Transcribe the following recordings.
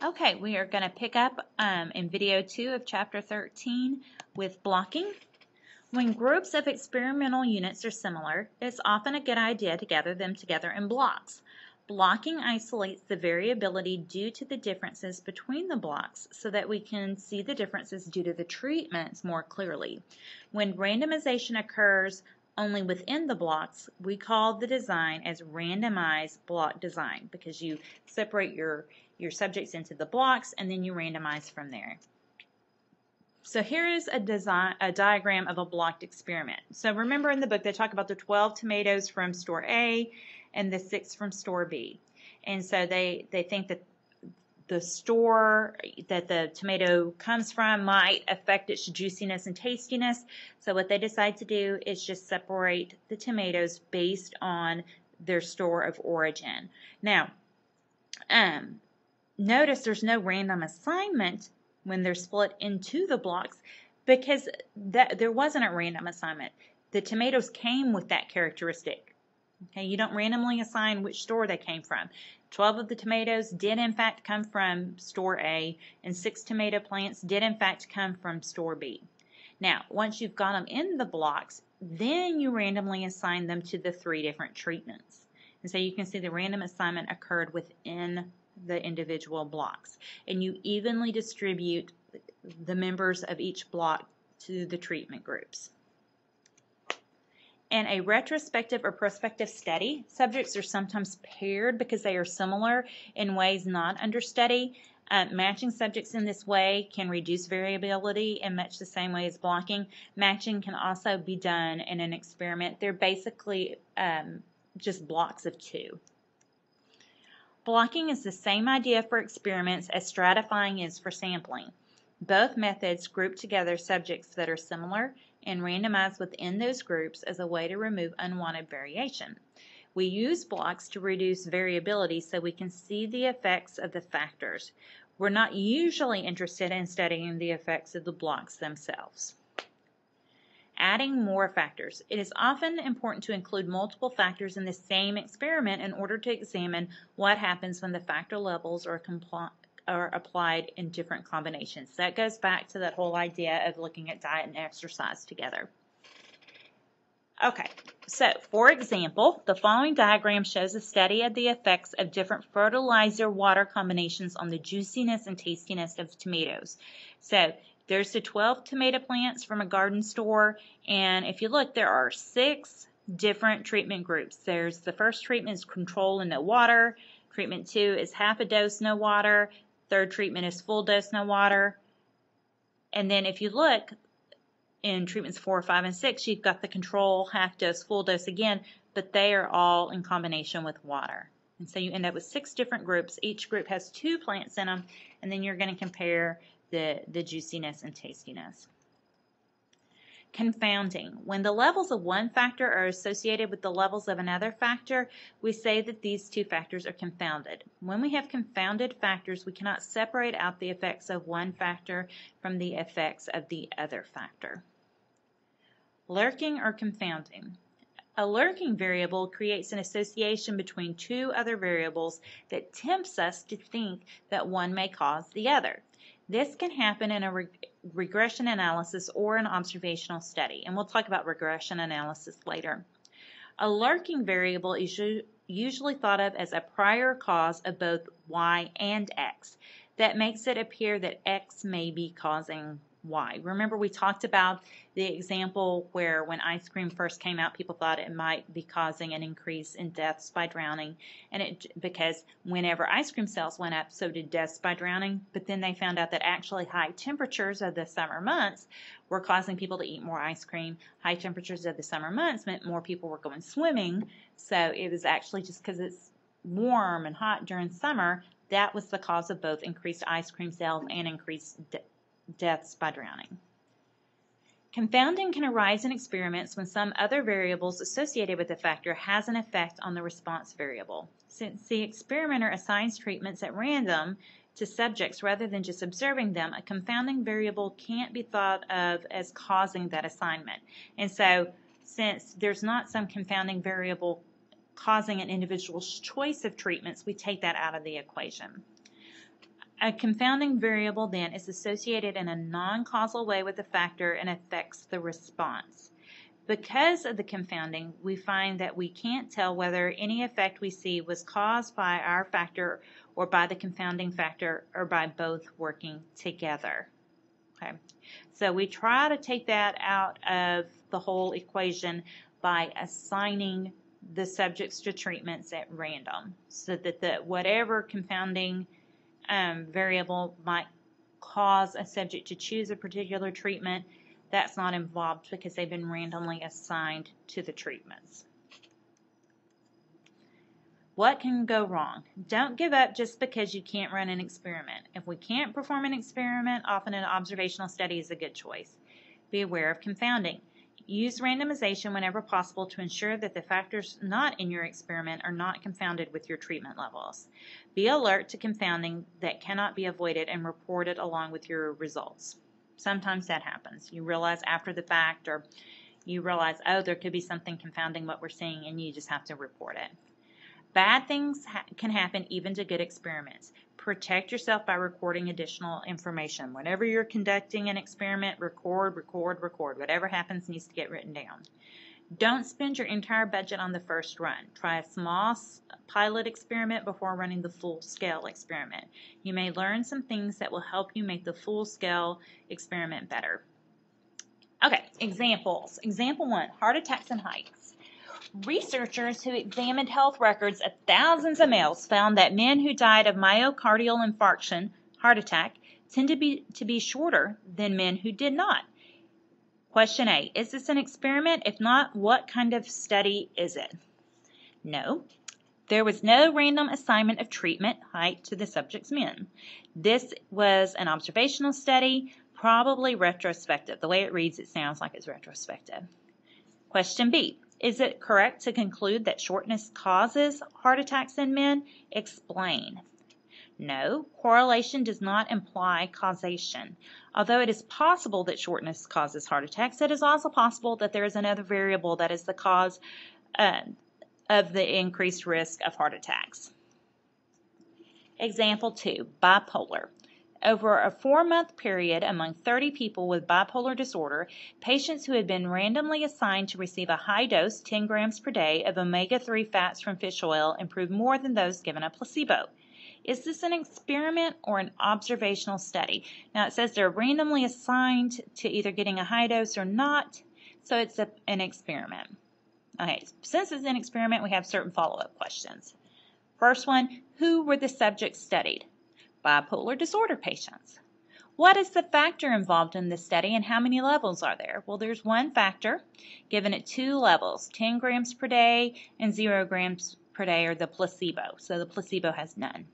Okay, we are going to pick up um, in video 2 of chapter 13 with blocking. When groups of experimental units are similar, it's often a good idea to gather them together in blocks. Blocking isolates the variability due to the differences between the blocks so that we can see the differences due to the treatments more clearly. When randomization occurs only within the blocks, we call the design as randomized block design because you separate your your subjects into the blocks, and then you randomize from there. So here is a design, a diagram of a blocked experiment. So remember in the book they talk about the 12 tomatoes from store A and the six from store B. And so they, they think that the store that the tomato comes from might affect its juiciness and tastiness. So what they decide to do is just separate the tomatoes based on their store of origin. Now, um, Notice there's no random assignment when they're split into the blocks because that there wasn't a random assignment. The tomatoes came with that characteristic. Okay, you don't randomly assign which store they came from. 12 of the tomatoes did in fact come from store A and 6 tomato plants did in fact come from store B. Now, once you've got them in the blocks, then you randomly assign them to the three different treatments. And so you can see the random assignment occurred within the individual blocks. And you evenly distribute the members of each block to the treatment groups. In a retrospective or prospective study, subjects are sometimes paired because they are similar in ways not under study. Uh, matching subjects in this way can reduce variability in much the same way as blocking. Matching can also be done in an experiment. They're basically um, just blocks of two. Blocking is the same idea for experiments as stratifying is for sampling. Both methods group together subjects that are similar and randomize within those groups as a way to remove unwanted variation. We use blocks to reduce variability so we can see the effects of the factors. We're not usually interested in studying the effects of the blocks themselves adding more factors. It is often important to include multiple factors in the same experiment in order to examine what happens when the factor levels are, are applied in different combinations. That goes back to that whole idea of looking at diet and exercise together. Okay, so for example, the following diagram shows a study of the effects of different fertilizer-water combinations on the juiciness and tastiness of tomatoes. So there's the 12 tomato plants from a garden store, and if you look, there are six different treatment groups. There's the first treatment is control and no water. Treatment two is half a dose, no water. Third treatment is full dose, no water. And then if you look in treatments four, five, and six, you've got the control, half dose, full dose again, but they are all in combination with water. And so you end up with six different groups. Each group has two plants in them, and then you're going to compare the, the juiciness and tastiness. Confounding. When the levels of one factor are associated with the levels of another factor, we say that these two factors are confounded. When we have confounded factors, we cannot separate out the effects of one factor from the effects of the other factor. Lurking or confounding. A lurking variable creates an association between two other variables that tempts us to think that one may cause the other. This can happen in a re regression analysis or an observational study, and we'll talk about regression analysis later. A lurking variable is usually thought of as a prior cause of both y and x. That makes it appear that x may be causing why. Remember we talked about the example where when ice cream first came out people thought it might be causing an increase in deaths by drowning and it because whenever ice cream sales went up so did deaths by drowning but then they found out that actually high temperatures of the summer months were causing people to eat more ice cream. High temperatures of the summer months meant more people were going swimming so it was actually just because it's warm and hot during summer that was the cause of both increased ice cream sales and increased deaths by drowning. Confounding can arise in experiments when some other variables associated with a factor has an effect on the response variable. Since the experimenter assigns treatments at random to subjects rather than just observing them, a confounding variable can't be thought of as causing that assignment. And so, since there's not some confounding variable causing an individual's choice of treatments, we take that out of the equation. A confounding variable then is associated in a non-causal way with the factor and affects the response. Because of the confounding, we find that we can't tell whether any effect we see was caused by our factor or by the confounding factor or by both working together. Okay, so we try to take that out of the whole equation by assigning the subjects to treatments at random so that the whatever confounding um, variable might cause a subject to choose a particular treatment, that's not involved because they've been randomly assigned to the treatments. What can go wrong? Don't give up just because you can't run an experiment. If we can't perform an experiment, often an observational study is a good choice. Be aware of confounding. Use randomization whenever possible to ensure that the factors not in your experiment are not confounded with your treatment levels. Be alert to confounding that cannot be avoided and report it along with your results. Sometimes that happens. You realize after the fact or you realize, oh, there could be something confounding what we're seeing and you just have to report it. Bad things ha can happen even to good experiments. Protect yourself by recording additional information. Whenever you're conducting an experiment, record, record, record. Whatever happens needs to get written down. Don't spend your entire budget on the first run. Try a small pilot experiment before running the full-scale experiment. You may learn some things that will help you make the full-scale experiment better. Okay, examples. Example one, heart attacks and heights. Researchers who examined health records of thousands of males found that men who died of myocardial infarction, heart attack, tend to be, to be shorter than men who did not. Question A, is this an experiment? If not, what kind of study is it? No. There was no random assignment of treatment height to the subject's men. This was an observational study, probably retrospective. The way it reads, it sounds like it's retrospective. Question B, is it correct to conclude that shortness causes heart attacks in men? Explain. No, correlation does not imply causation. Although it is possible that shortness causes heart attacks, it is also possible that there is another variable that is the cause uh, of the increased risk of heart attacks. Example 2, bipolar. Over a four month period among 30 people with bipolar disorder, patients who had been randomly assigned to receive a high dose, 10 grams per day, of omega 3 fats from fish oil improved more than those given a placebo. Is this an experiment or an observational study? Now it says they're randomly assigned to either getting a high dose or not, so it's a, an experiment. Okay, since it's an experiment, we have certain follow up questions. First one Who were the subjects studied? Bipolar disorder patients. What is the factor involved in this study and how many levels are there? Well, there's one factor given at two levels, 10 grams per day and 0 grams per day are the placebo. So the placebo has none.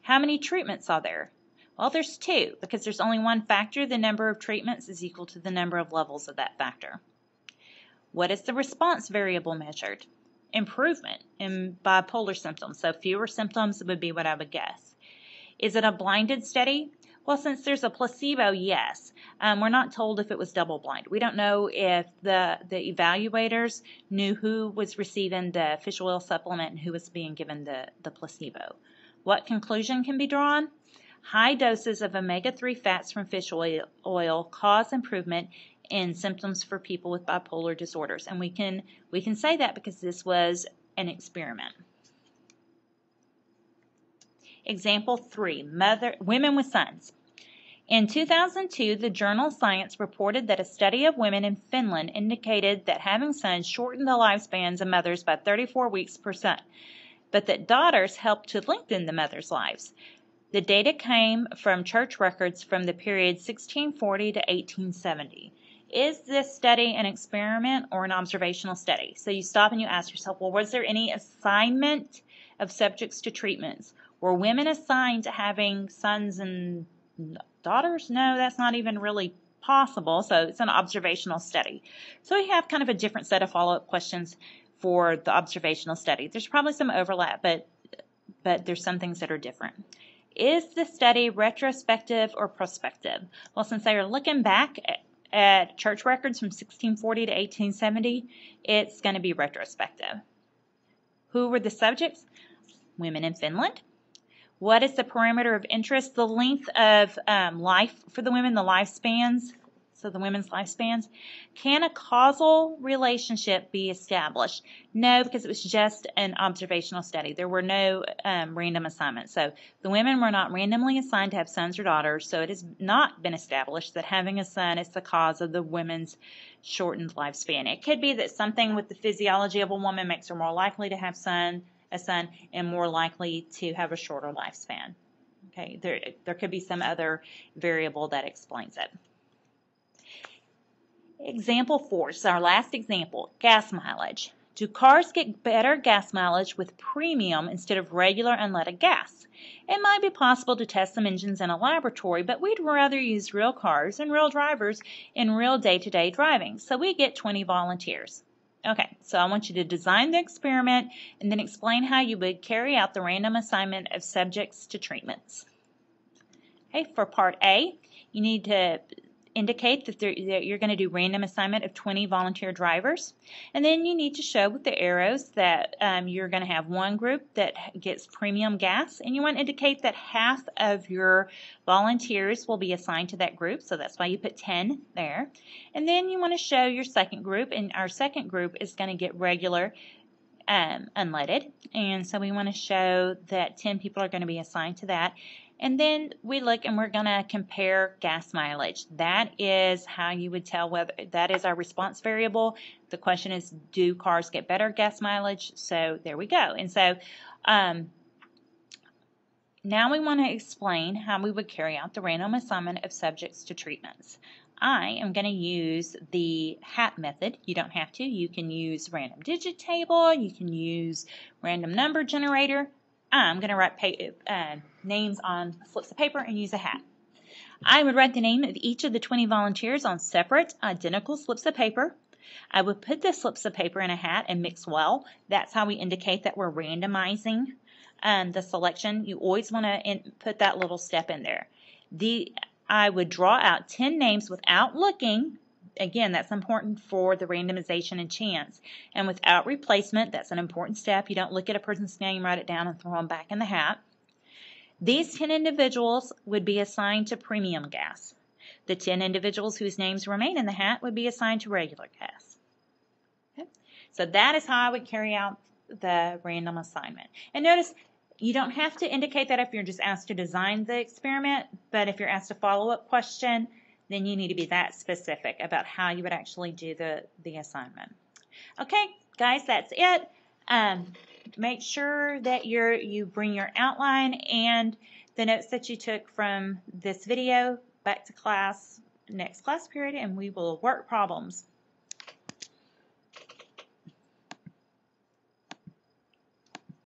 How many treatments are there? Well, there's two because there's only one factor. The number of treatments is equal to the number of levels of that factor. What is the response variable measured? Improvement in bipolar symptoms. So fewer symptoms would be what I would guess. Is it a blinded study? Well, since there's a placebo, yes. Um, we're not told if it was double blind. We don't know if the, the evaluators knew who was receiving the fish oil supplement and who was being given the, the placebo. What conclusion can be drawn? High doses of omega-3 fats from fish oil, oil cause improvement in symptoms for people with bipolar disorders. And we can, we can say that because this was an experiment. Example 3, mother, Women with Sons. In 2002, the journal Science reported that a study of women in Finland indicated that having sons shortened the lifespans of mothers by 34 weeks per son, but that daughters helped to lengthen the mothers' lives. The data came from church records from the period 1640 to 1870. Is this study an experiment or an observational study? So you stop and you ask yourself, well, was there any assignment of subjects to treatments? Were women assigned to having sons and daughters? No, that's not even really possible. So it's an observational study. So we have kind of a different set of follow-up questions for the observational study. There's probably some overlap, but but there's some things that are different. Is the study retrospective or prospective? Well, since they are looking back at, at church records from 1640 to 1870, it's going to be retrospective. Who were the subjects? Women in Finland, What is the parameter of interest? The length of um, life for the women, the lifespans, so the women's lifespans. Can a causal relationship be established? No, because it was just an observational study. There were no um, random assignments. So the women were not randomly assigned to have sons or daughters, so it has not been established that having a son is the cause of the women's shortened lifespan. It could be that something with the physiology of a woman makes her more likely to have son, a son and more likely to have a shorter lifespan. Okay, there, there could be some other variable that explains it. Example 4 is our last example, gas mileage. Do cars get better gas mileage with premium instead of regular unleaded gas? It might be possible to test some engines in a laboratory, but we'd rather use real cars and real drivers in real day-to-day -day driving, so we get 20 volunteers. Okay, so I want you to design the experiment and then explain how you would carry out the random assignment of subjects to treatments. Okay, for part A, you need to indicate that, that you're going to do random assignment of 20 volunteer drivers. And then you need to show with the arrows that um, you're going to have one group that gets premium gas, and you want to indicate that half of your volunteers will be assigned to that group, so that's why you put 10 there. And then you want to show your second group, and our second group is going to get regular um, unleaded. And so we want to show that 10 people are going to be assigned to that. And then we look and we're going to compare gas mileage. That is how you would tell whether that is our response variable. The question is, do cars get better gas mileage? So there we go. And so um, now we want to explain how we would carry out the random assignment of subjects to treatments. I am going to use the HAT method. You don't have to. You can use random digit table. You can use random number generator. I'm going to write uh, names on slips of paper and use a hat. I would write the name of each of the 20 volunteers on separate, identical slips of paper. I would put the slips of paper in a hat and mix well. That's how we indicate that we're randomizing um, the selection. You always want to put that little step in there. The I would draw out 10 names without looking again, that's important for the randomization and chance. And without replacement, that's an important step. You don't look at a person's name, write it down, and throw them back in the hat. These 10 individuals would be assigned to premium gas. The 10 individuals whose names remain in the hat would be assigned to regular gas. Okay? So that is how I would carry out the random assignment. And notice you don't have to indicate that if you're just asked to design the experiment, but if you're asked a follow-up question, then you need to be that specific about how you would actually do the, the assignment. Okay, guys, that's it. Um, make sure that you're, you bring your outline and the notes that you took from this video back to class, next class period, and we will work problems.